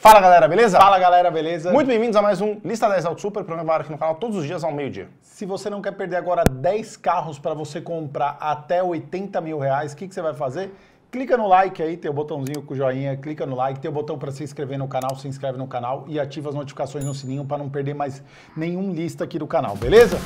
Fala galera, beleza? Fala galera, beleza? Muito bem-vindos a mais um Lista 10 Auto Super, programa aqui no canal todos os dias ao meio-dia. Se você não quer perder agora 10 carros para você comprar até 80 mil reais, o que, que você vai fazer? Clica no like aí, tem o botãozinho com o joinha, clica no like, tem o botão para se inscrever no canal, se inscreve no canal e ativa as notificações no sininho para não perder mais nenhum lista aqui do canal, beleza?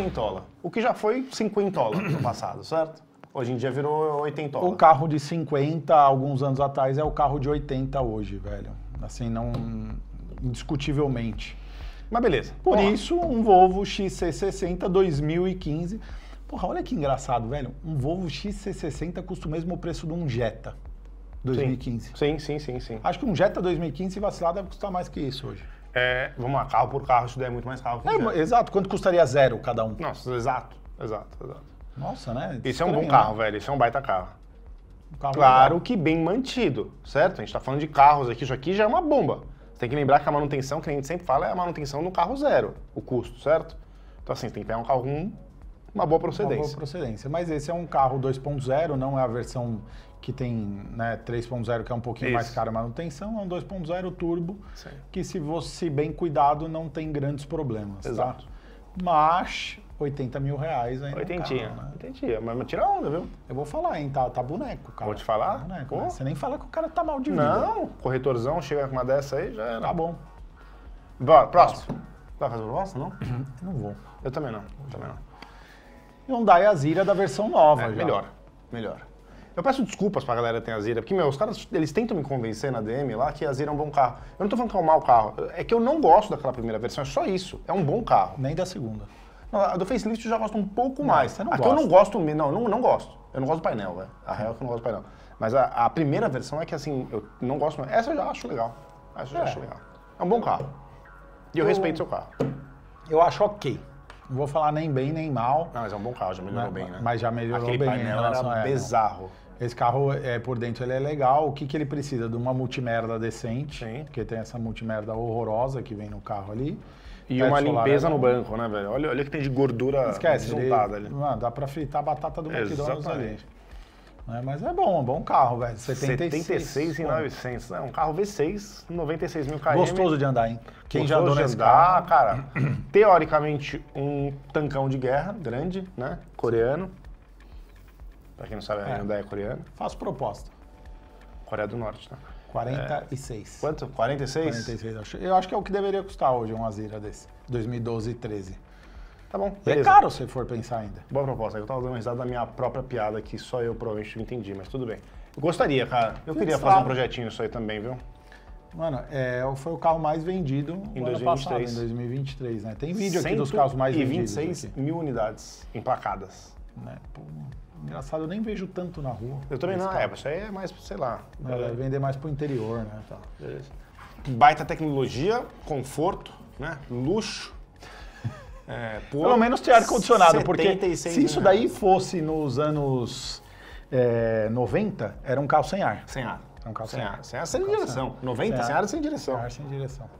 Oitentola. O que já foi cinquentola no passado, certo? Hoje em dia virou oitentola. O carro de 50 alguns anos atrás é o carro de 80 hoje, velho. Assim, não indiscutivelmente. Mas beleza. Por isso, um Volvo XC60 2015. Porra, olha que engraçado, velho. Um Volvo XC60 custa o mesmo preço de um Jetta 2015. Sim, sim, sim, sim. Acho que um Jetta 2015, se vacilar, deve custar mais que isso hoje. É, vamos lá, carro por carro, isso daí é muito mais carro que É, exato. Quanto custaria zero cada um? Nossa, exato, exato, exato. Nossa, né? Isso é um bom Estranho, carro, né? velho. Isso é um baita carro. Um carro Claro legal. que bem mantido, certo? A gente tá falando de carros aqui, isso aqui já é uma bomba. Você tem que lembrar que a manutenção, que a gente sempre fala, é a manutenção no carro zero, o custo, certo? Então assim, tem que pegar um carro com uma boa Uma boa procedência. procedência. Mas esse é um carro 2.0, não é a versão que tem né, 3.0, que é um pouquinho mais Isso. cara a manutenção. É um 2.0 turbo, Sim. que se você bem cuidado, não tem grandes problemas. tá? Exato. Mas 80 mil reais ainda. Oitentinha, carro, né? oitentinha, mas tira onda, viu? Eu vou falar, hein? Tá, tá boneco, cara. Vou te falar? Tá boneco, né? Você nem fala que o cara tá mal de vida. Não, corretorzão, chega com uma dessa aí, já era. Tá bom. Bora, próximo. Vai fazer proposta, não? Não vou. Eu também não, eu também não. Hyundai Azira da versão nova É, já. melhor, melhor. Eu peço desculpas pra galera que tem a Zira, porque, meu, os caras, eles tentam me convencer na DM lá que a Zira é um bom carro. Eu não tô falando que é um mau carro, é que eu não gosto daquela primeira versão, é só isso. É um bom carro. Nem da segunda. Não, a do facelift eu já gosto um pouco mais. você não a que eu não gosta. gosto mesmo, não, não, não gosto. Eu não gosto do painel, velho. A real é que eu não gosto do painel. Mas a, a primeira versão é que, assim, eu não gosto mais. Essa eu já acho legal. Essa eu já É. acho legal. É um bom carro. E eu, Eu- respeito seu carro. Eu acho ok. Não vou falar nem bem nem mal. Não, mas é um bom carro, já melhorou Né? bem, né? Mas já melhorou Aquele bem em painel a- era não. bizarro. Esse carro, é, por dentro, ele é legal. O que, que ele precisa? De uma multimerda decente, Sim. porque tem essa multimerda horrorosa que vem no carro ali. E uma limpeza é no banco, né, velho? Olha, olha que tem de gordura Esquece, ele, ali. Mano, dá pra fritar a batata do McDonald's ali. Né, Mas é bom, é bom carro, velho. 76, 76 e pô. 900. É um carro V6, 96 mil km. Gostoso de andar, hein? Quem já Gostoso andou de nesse andar, carro... cara. Teoricamente, um tancão de guerra grande, né? Coreano. Pra quem não sabe, a É. É coreana. Faço proposta. Coreia do Norte, né? 46. Quanto? 46? 46. eu acho- Eu acho que é o que deveria custar hoje um Azira desse. 2012 e 13. Tá bom, é beleza. caro se for pensar ainda. Boa proposta. Eu tava dando risada da minha própria piada que só eu provavelmente não entendi, mas tudo bem. Eu gostaria, cara. Eu queria sabe? fazer um projetinho isso aí também, viu? Mano, é, foi o carro mais vendido Em no ano 2023. passado, em 2023, né? Tem vídeo aqui dos carros mais vendidos 26 aqui, mil unidades emplacadas. Né? Pô, engraçado, eu nem vejo tanto na rua. Eu também não, carro. é, isso aí é mais, sei lá. É, vender mais pro interior, né? Beleza. Baita tecnologia, conforto, né? Luxo. É, Pelo menos tem ar-condicionado, porque 76 se isso daí fosse nos anos é, 90, era um carro sem ar. Sem ar. É um carro sem sem ar. ar. Sem ar, sem carro direção. sem 90 Sem sem ar. ar, sem direção. Sem ar, sem direção.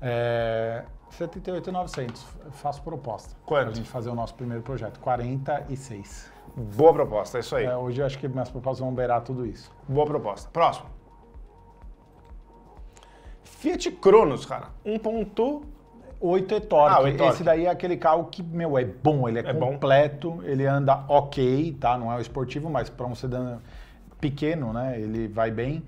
É, 78,900, faço proposta. Quanto? Pra gente fazer o nosso primeiro projeto, 46. Boa proposta, é isso aí. É, hoje eu acho que minhas propostas vão beirar tudo isso. Boa proposta. Próximo. Fiat Cronos, cara. 1.8 8 é torque. Ah, o e-torque. Esse daí é aquele carro que, meu, é bom, ele é, É bom. completo, ele anda ok, tá? Não é o esportivo, mas para um sedã pequeno, né? Ele vai bem.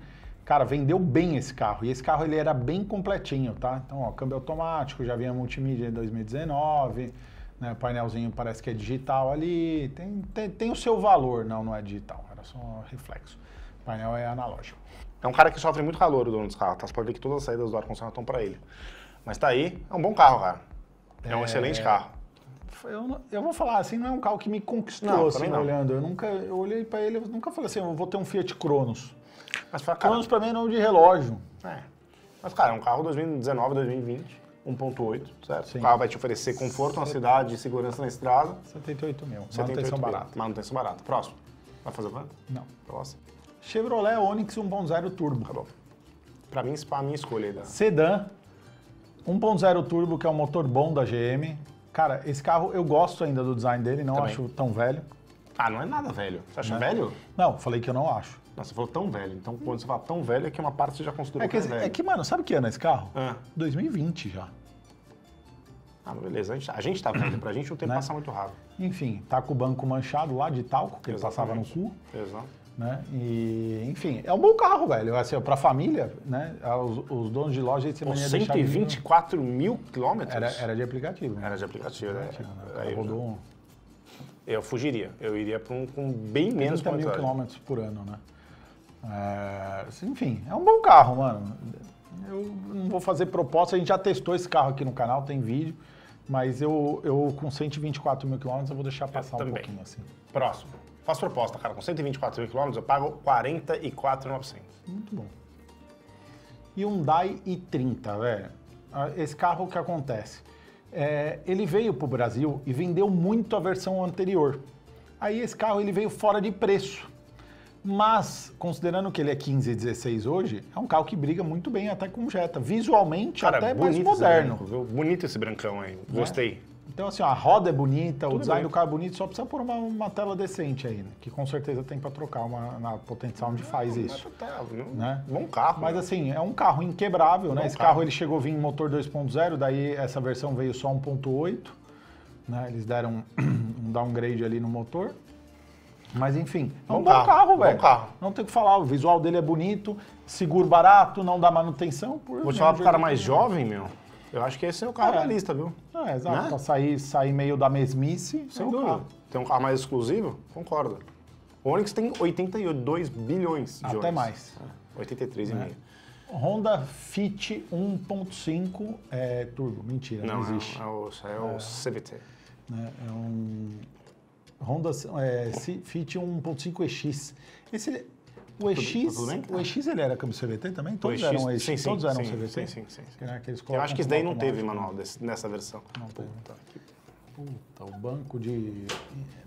Cara, vendeu bem esse carro. E esse carro ele era bem completinho, tá? Então, ó, câmbio automático, já vinha multimídia em 2019, né? Painelzinho parece que é digital ali. Tem, tem, tem o seu valor. Não, não é digital, era só um reflexo. O painel é analógico. É um cara que sofre muito calor, o dono dos carros. Tá? Você pode ver que todas as saídas do ar-condicionado estão pra ele. Mas tá aí, é um bom carro, cara. É um É. excelente carro. Eu, não- eu vou falar assim, não é um carro que me conquistou, Não, assim, não. olhando. Eu nunca, eu olhei pra ele, eu nunca falei assim, eu vou ter um Fiat Cronos. Mas, cara, Cronos pra mim é nome de relógio. É. Mas, cara, é um carro 2019, 2020, 1.8, certo? Sim. O carro vai te oferecer conforto na cidade, segurança na estrada. 78 mil. 78 Manutenção mil. barata. Manutenção barata. Próximo. Vai fazer quanto? Não. Nossa. Chevrolet Onix 1.0 Turbo. Tá bom. Pra mim, a minha escolha aí. Da... Sedã 1.0 turbo, que é um motor bom da GM. Cara, esse carro eu gosto ainda do design dele, não Também. acho tão velho. Ah, não é nada velho. Você acha Né? velho? Não, falei que eu não acho. Não, você falou tão velho. Então, quando você fala tão velho, é que uma parte você já considerou É que, é velho. é que, mano, sabe que ano é esse carro? Ah. 2020 já. Ah, beleza. A gente, a gente tá velho. Pra gente o tempo Né? passa muito rápido. Enfim, tá com o banco manchado lá de talco, que ele passava no Exatamente. cu. Exato. né? E, enfim, é um bom carro, velho. Assim, pra família, né? Os, os donos de loja, Com mania de deixar de- 124 mil quilômetros? Era, era de aplicativo. né? Era de aplicativo, né? Aplicativo, né? Aí rodou um eu fugiria. Eu iria pra um com bem menos 30 mil quilômetros por ano, né? É, enfim, é um bom carro, mano. Eu não vou fazer proposta, a gente já testou esse carro aqui no canal, tem vídeo, mas eu, eu com 124 mil quilômetros eu vou deixar passar um também. pouquinho assim. Próximo. Faço proposta, cara. Com 124 mil quilômetros, eu pago 44,900. Muito bom. Hyundai i30, velho. Ah, Esse carro, o que acontece? É, ele veio para o Brasil e vendeu muito a versão anterior. Aí esse carro ele veio fora de preço. Mas, considerando que ele é 15 e 16 hoje, é um carro que briga muito bem até com Jetta. Visualmente, até mais bonito esse moderno. branco? Bonito esse brancão aí. Gostei. Então, assim, ó, a roda é bonita, o Tudo design bem. do carro é bonito, só precisa pôr uma, uma tela decente aí, né? que com certeza tem para trocar uma, na potencial onde faz isso. Mas tá, viu? Né? Bom carro. Mas né? assim, é um carro inquebrável, né? Bom Esse carro. carro ele chegou a vir em motor 2.0, daí essa versão veio só 1.8, né? Eles deram um downgrade ali no motor. Mas enfim, é um Bom bom carro, carro, bom velho. carro. Não tem o que falar, o visual dele é bonito, seguro barato, não dá manutenção. Por Vou te falar pro cara mais jovem, meu. Eu acho que esse é o carro É. da lista, viu? É, exato, Né? pra sair, sair meio da mesmice, Sem é um dúvida. carro. Tem um carro mais exclusivo? Concordo. O Onix tem 82 bilhões de Até Onix. mais. É, 83,5. Honda Fit 1.5 é turbo, mentira, não, Não, existe. é, é o, é o CVT. né? É um Honda é, Fit 1.5 EX. Esse, o EX, cara? o EX ele era câmbio CVT também? Todos EX, eram EX, sim, sim, todos eram sim, CVT? sim, sim, sim, sim. Aqueles Eu acho que esse daí não teve manual desse- nessa versão. Não teve. Puta que- Puta, o banco de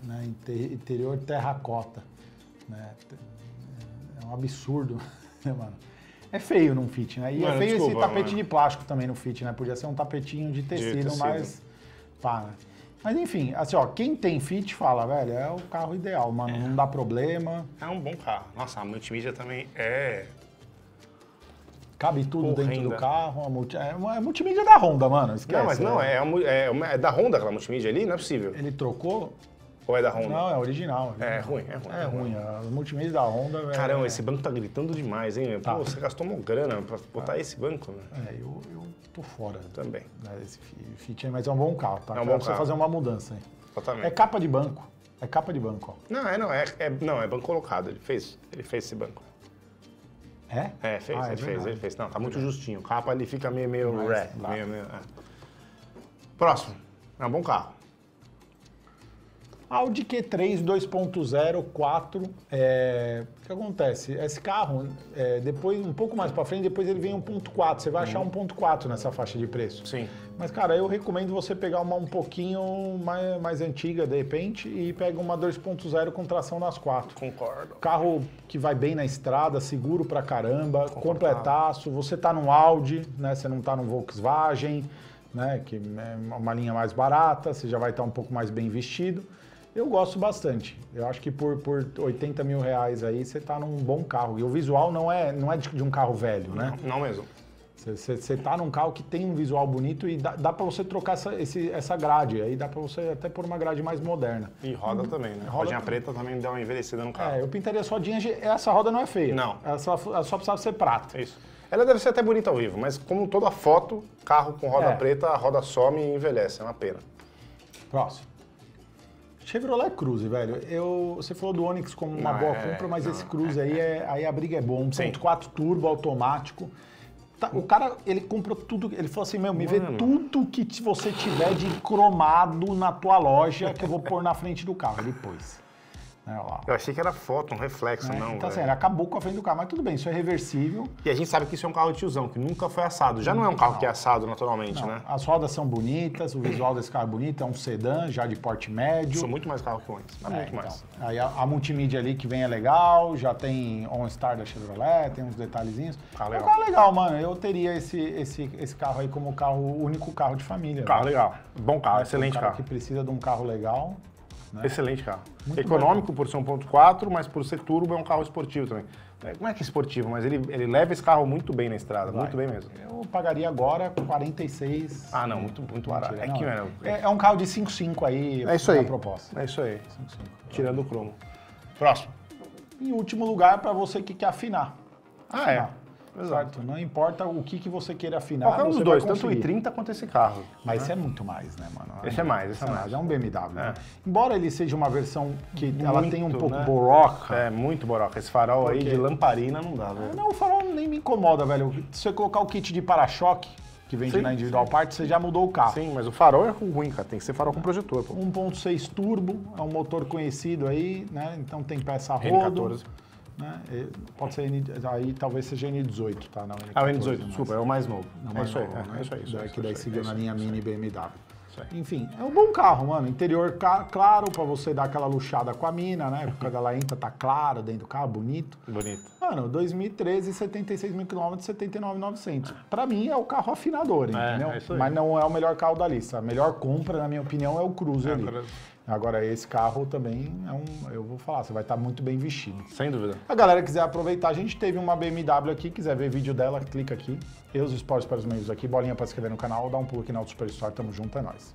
né, inte- interior terracota. Né? É um absurdo, né, mano? É feio num Fit, né? E Mano, é feio esse desculpa, tapete mano. de plástico também no Fit, né? Podia ser um tapetinho de tecido, tecido. mas... Pá, né? Mas enfim, assim, ó, quem tem Fit fala, velho, é o carro ideal, mano. Não dá problema, É um bom carro. Nossa, a multimídia também é. cabe tudo dentro do carro. a multi- é, uma- é multimídia da Honda, mano. Esquece, Não, mas não, é, a mu- é, uma- é da Honda aquela multimídia ali? Não é possível. Ele trocou? Ou é da Honda? Não, é original. É original. ruim, é ruim. É ruim. A multimídia da Honda. Caramba, é- esse banco tá gritando demais, hein? Tá. Pô, você gastou uma grana pra botar esse banco, né? É, eu, eu tô fora. Também. né, Esse fi- Fit aí, mas é um bom carro, tá? É um bom carro. fazer uma mudança aí. Exatamente. É capa de banco. É capa de banco, ó. Não, é, não, é, é- não, é banco colocado. Ele fez, ele fez esse banco. É? É, fez, Ah, é ele fez, verdade. ele fez. Não, tá muito justinho. Capa ali fica meio, meio Mais ré. Meio, meio, é. Próximo. É um bom carro. Audi Q3 2.0 4. É... O que acontece? Esse carro, é, depois, um pouco mais pra frente, depois ele vem 1.4. Você vai achar 1.4 nessa faixa de preço. Uhum. Sim. Mas, cara, eu recomendo você pegar uma um pouquinho mais, mais antiga, de repente, e pega uma 2.0 com tração nas quatro. Concordo. Carro que vai bem na estrada, seguro pra caramba, completaço. Você tá num Audi, né? Você não tá num Volkswagen, né? Que é uma linha mais barata, você já vai estar um pouco mais bem vestido. Eu gosto bastante. Eu acho que por, por 80 mil reais aí você tá num bom carro. E o visual não é, não é de, de um carro velho, né? Não, não mesmo. Você- Você tá num carro que tem um visual bonito e dá, dá para você trocar essa, esse- essa grade. Aí dá para você até pôr uma grade mais moderna. E roda também, né? Roda Rodinha preta também dá uma envelhecida no carro. É, eu pintaria as rodinhas. de- Essa roda não é feia. Não. Ela só, ela só precisava ser prata. É isso. Ela deve ser até bonita ao vivo, mas como toda foto, carro com roda É. preta, a roda some e envelhece. É uma pena. Próximo. Chevrolet Cruze, velho. Eu, você falou do Onix como uma Não, boa é, compra, mas não, esse Cruze aí, é, aí a briga é bom. Sim. 1.4 turbo automático. Tá, o cara, ele comprou tudo. Ele falou assim: meu, me vê Mano. tudo que você tiver de cromado na tua loja que eu vou pôr na frente do carro. Ele pôs. Né. Eu achei que era foto, um reflexo, Né? não. então, assim, ele acabou com a frente do carro, mas tudo bem, isso é reversível. E a gente sabe que isso é um carro de tiozão, que nunca foi assado. Já não é um carro que é assado naturalmente, Não, né? As rodas são bonitas, o visual desse carro é bonito, é um sedã já de porte médio. Sou muito mais carro que antes, mas É, muito então. mais. Aí a, a multimídia ali que vem é legal, já tem OnStar da Chevrolet, tem uns detalhezinhos. Carro é um legal. carro legal, mano. Eu teria esse, esse, esse carro aí como carro, o único carro de família. Carro né? legal. Bom carro, Um excelente cara carro. que precisa de um carro legal. Né? Excelente carro. Muito Econômico por ser 1.4, mas por ser turbo é um carro esportivo também. É, Não é que é esportivo, mas ele, ele leva esse carro muito bem na estrada, muito bem mesmo. Eu pagaria agora 46. Ah, não, muito, muito barato. É que, não, é, é um carro de 5.5 aí. É isso a aí. proposta. É isso aí. 5.5. Tirando o cromo. Próximo. Em último lugar, para você que quer afinar. Ah, é. Exato. Certo? Não importa o que, que você queira afinar. Qualquer um dos dois, tanto o conseguir. i30 quanto esse carro. Mas esse é muito mais, né, mano? Esse é mais, esse é mais. É um BMW. né? É. Embora ele seja uma versão que ela Muito, tem um pouco né? boroca. É, muito boroca. Esse farol aí Por quê? de lamparina não dá, velho. Não, o farol nem me incomoda, velho. Se você colocar o kit de para-choque, que vende Sim, na individual parte, você já mudou o carro. Sim, mas o farol é ruim, cara. Tem que ser farol com projetor, pô. 1.6 turbo, é um motor conhecido aí, né? Então tem peça rodo. N14. Né? E Pode ser N, aí talvez seja N18, tá? Não, Ah, o N14, N18, mas- desculpa, é o mais novo. Não, é mas não, é, né? é isso aí. Daí que daí seguiu na linha. Mini BMW. Enfim, é um bom carro, mano. Interior claro pra você dar aquela luxada com a mina, né? Quando ela entra, tá claro dentro do carro, bonito. Bonito. Mano, 2013, 76 mil quilômetros, 79,900. Pra mim é o carro afinador, entendeu? é aí. Mas não é o melhor carro da lista. A melhor compra, na minha opinião, é o Cruze É, ali. Agora, esse carro também é um. Eu vou falar, você vai estar muito bem vestido. Sem dúvida. A galera quiser aproveitar, a gente teve uma BMW aqui, quiser ver vídeo dela, clica aqui. Eu os esportes para os meios aqui, bolinha para se inscrever no canal, dá um pulo aqui na Auto Super Store, tamo junto, é nóis.